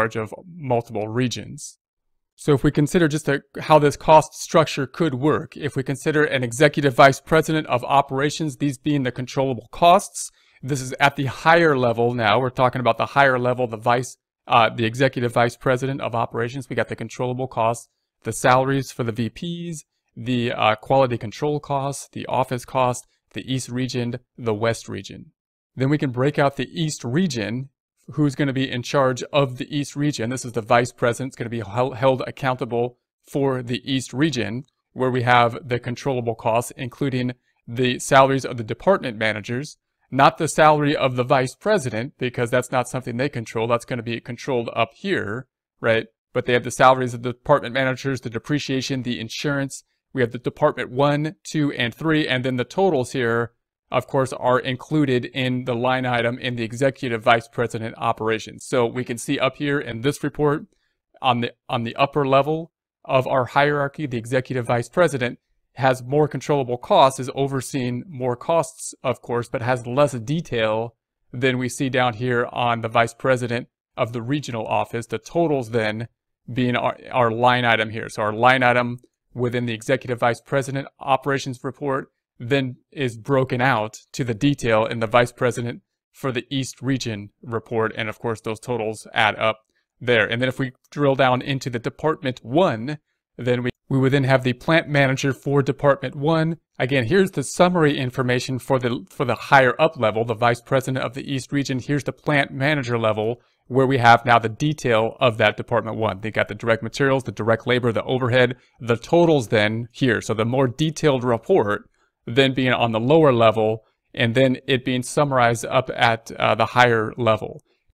charge of multiple regions. So if we consider just a, how this cost structure could work, if we consider an executive vice president of operations, these being the controllable costs, this is at the higher level now. We're talking about the higher level, the vice, uh, the executive vice president of operations. We got the controllable costs, the salaries for the VPs, the uh, quality control costs, the office cost, the East region, the West region. Then we can break out the East region who's going to be in charge of the East region. This is the vice president. It's going to be held accountable for the East region, where we have the controllable costs, including the salaries of the department managers, not the salary of the vice president, because that's not something they control. That's going to be controlled up here, right? But they have the salaries of the department managers, the depreciation, the insurance. We have the department one, two, and three, and then the totals here of course, are included in the line item in the executive vice president operations. So we can see up here in this report on the on the upper level of our hierarchy, the executive vice president has more controllable costs, is overseeing more costs, of course, but has less detail than we see down here on the vice president of the regional office. The totals then being our, our line item here. So our line item within the executive vice president operations report then is broken out to the detail in the vice president for the East region report. And of course, those totals add up there. And then if we drill down into the department one, then we, we would then have the plant manager for department one. Again, here's the summary information for the, for the higher up level, the vice president of the East region. Here's the plant manager level where we have now the detail of that department one. They got the direct materials, the direct labor, the overhead, the totals then here. So the more detailed report then being on the lower level, and then it being summarized up at uh, the higher level.